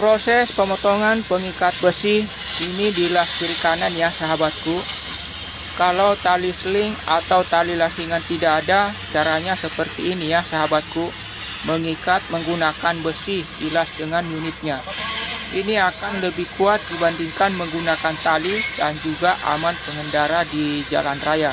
proses pemotongan pengikat besi ini di las kiri kanan ya sahabatku. Kalau tali seling atau tali lasingan tidak ada caranya seperti ini ya sahabatku. Mengikat menggunakan besi dilas dengan unitnya. Ini akan lebih kuat dibandingkan menggunakan tali dan juga aman pengendara di jalan raya